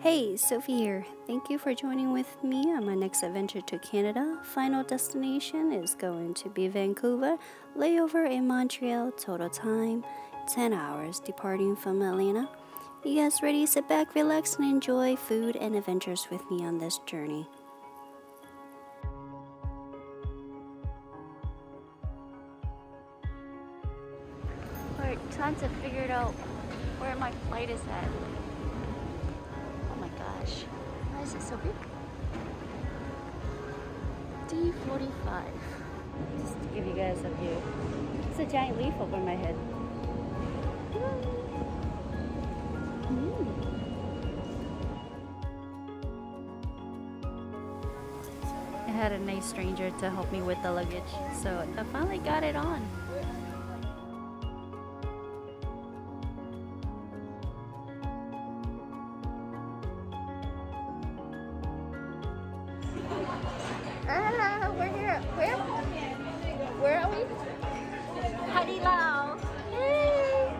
Hey, Sophie here. Thank you for joining with me on my next adventure to Canada. Final destination is going to be Vancouver, layover in Montreal, total time 10 hours, departing from Atlanta. You guys ready? Sit back, relax, and enjoy food and adventures with me on this journey. We're trying to figure out where my flight is at gosh. Why is it so big? D45. Just to give you guys a view. It's a giant leaf over my head. Mm. I had a nice stranger to help me with the luggage, so I finally got it on. Uh, so to here Where Where are we? Lau! Hey!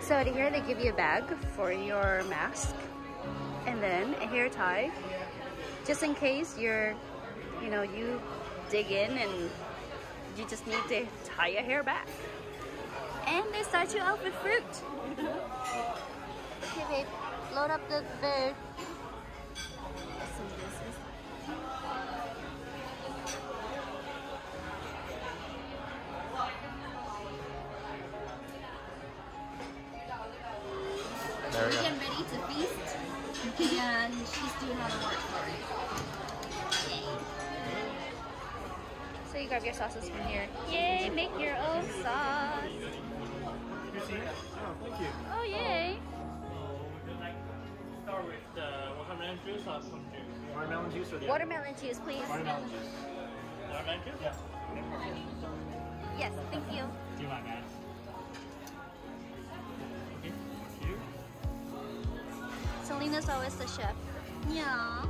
So here they give you a bag for your mask and then a hair tie just in case you're, you know, you dig in and you just need to tie your hair back. And they start you off with fruit. okay babe, load up the food. We We're getting ready to feast, and she's doing all the work for it. So you grab your sauces from here. Yay, make your own sauce. Oh, thank you. Oh, yay. Start with the watermelon juice or some juice? Watermelon juice or the Watermelon juice, please. Watermelon juice. Watermelon juice? Yeah. Yes, thank you. Do you want that? Selena's always the chef. Yeah.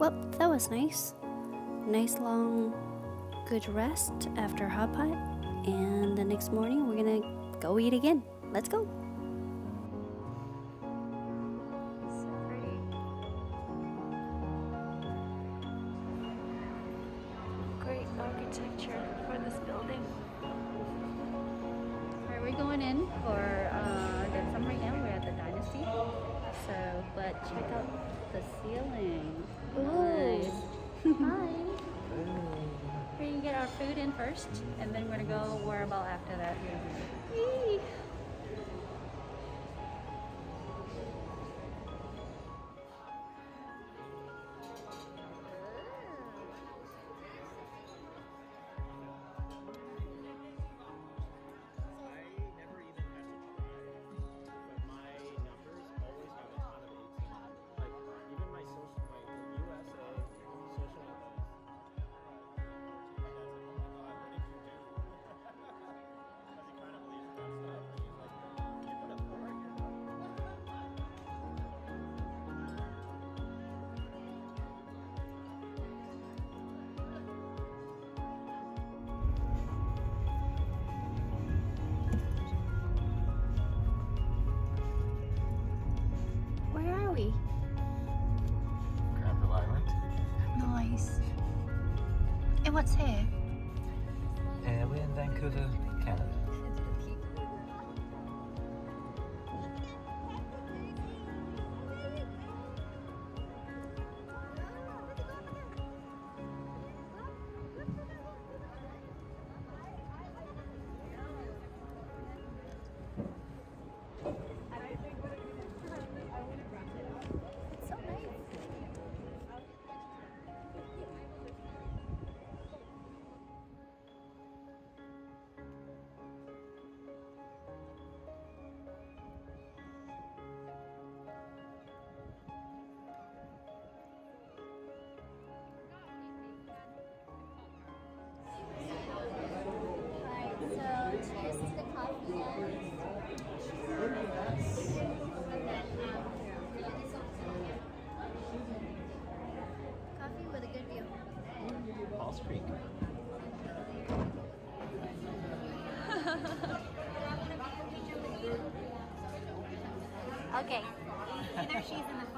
Well, that was nice. Nice long, good rest after hot pot. And the next morning, we're gonna go eat again. Let's go. Great architecture for this building. We're going in for uh, now. We're at the Dynasty. So, but check out the ceiling. Hi. We're gonna get our food in first, and then we're gonna go where about after that. Yee. And what's here? Uh, we're in Vancouver,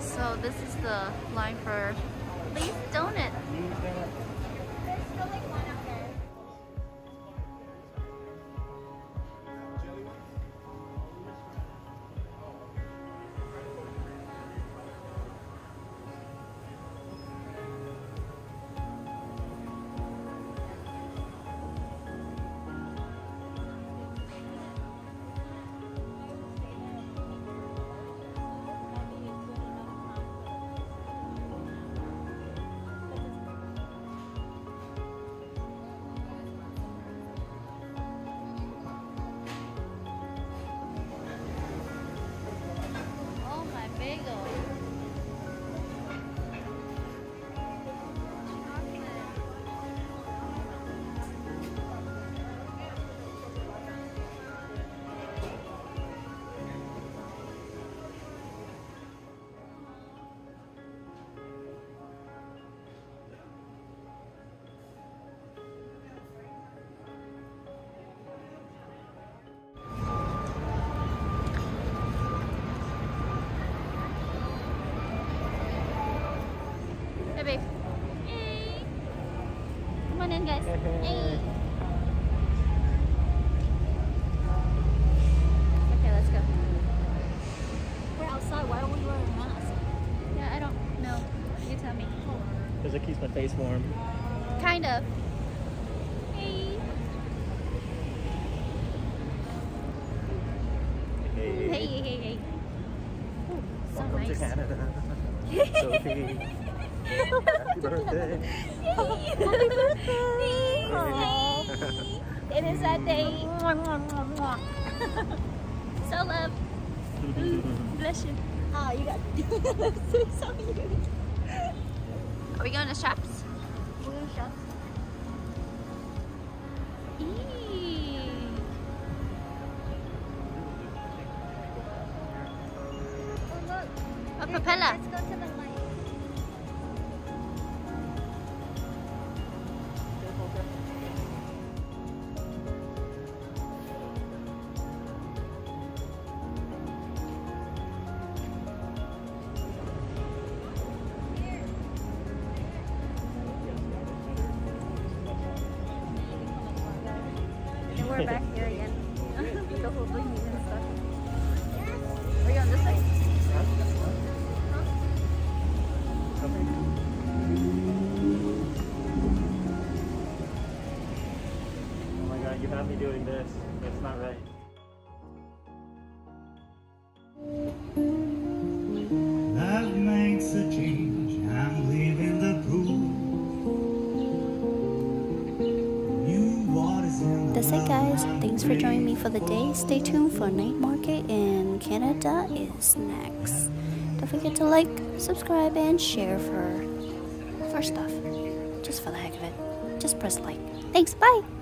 So this is the line for Lee's Donut. Keeps my face warm. Kind of. Hey. Hey, hey, hey, hey. Ooh, so Welcome nice. to Canada. Sophie. Happy birthday. Happy birthday! It is that day. so love. Bless you. Oh, you got so cute. Are we going to shops? We're gonna shop. Eee. Doing this. That's not right. Love makes a change. I'm leaving the pool. New waters in the That's it, guys. Thanks for joining me for the day. Stay tuned for Night Market in Canada is next. Don't forget to like, subscribe, and share for for stuff. Just for the heck of it. Just press like. Thanks. Bye.